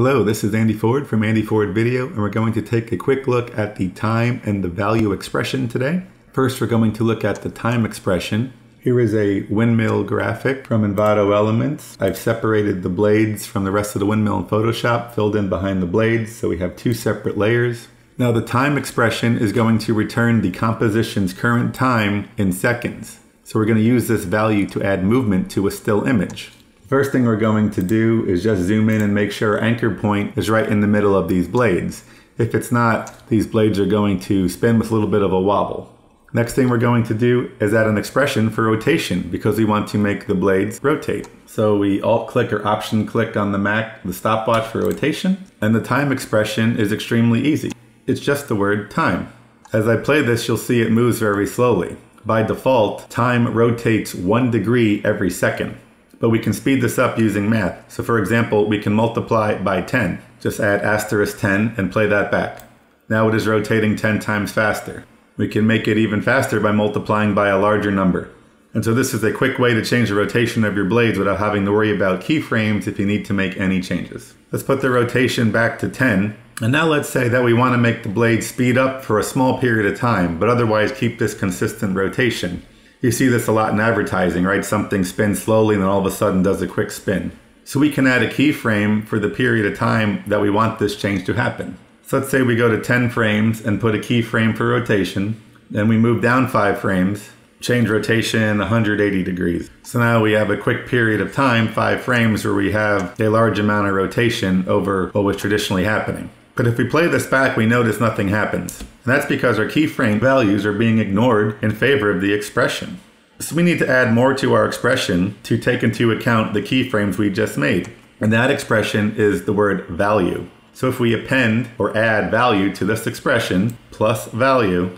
Hello, this is Andy Ford from Andy Ford Video, and we're going to take a quick look at the time and the value expression today. First, we're going to look at the time expression. Here is a windmill graphic from Envato Elements. I've separated the blades from the rest of the windmill in Photoshop, filled in behind the blades, so we have two separate layers. Now the time expression is going to return the composition's current time in seconds. So we're going to use this value to add movement to a still image. First thing we're going to do is just zoom in and make sure anchor point is right in the middle of these blades. If it's not, these blades are going to spin with a little bit of a wobble. Next thing we're going to do is add an expression for rotation because we want to make the blades rotate. So we alt click or option click on the Mac, the stopwatch for rotation, and the time expression is extremely easy. It's just the word time. As I play this, you'll see it moves very slowly. By default, time rotates one degree every second but we can speed this up using math. So for example, we can multiply by 10. Just add asterisk 10 and play that back. Now it is rotating 10 times faster. We can make it even faster by multiplying by a larger number. And so this is a quick way to change the rotation of your blades without having to worry about keyframes if you need to make any changes. Let's put the rotation back to 10. And now let's say that we want to make the blade speed up for a small period of time, but otherwise keep this consistent rotation. You see this a lot in advertising, right? Something spins slowly and then all of a sudden does a quick spin. So we can add a keyframe for the period of time that we want this change to happen. So let's say we go to 10 frames and put a keyframe for rotation. Then we move down five frames, change rotation 180 degrees. So now we have a quick period of time, five frames, where we have a large amount of rotation over what was traditionally happening. But if we play this back, we notice nothing happens. And that's because our keyframe values are being ignored in favor of the expression. So we need to add more to our expression to take into account the keyframes we just made. And that expression is the word value. So if we append or add value to this expression, plus value,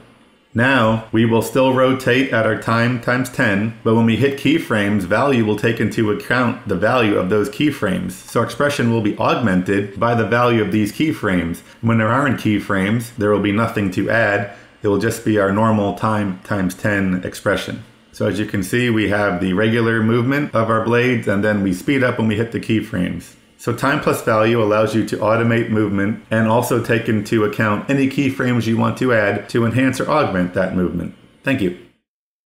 now, we will still rotate at our time times 10, but when we hit keyframes, value will take into account the value of those keyframes. So expression will be augmented by the value of these keyframes. When there aren't keyframes, there will be nothing to add. It will just be our normal time times 10 expression. So as you can see, we have the regular movement of our blades and then we speed up when we hit the keyframes. So time plus value allows you to automate movement and also take into account any keyframes you want to add to enhance or augment that movement. Thank you.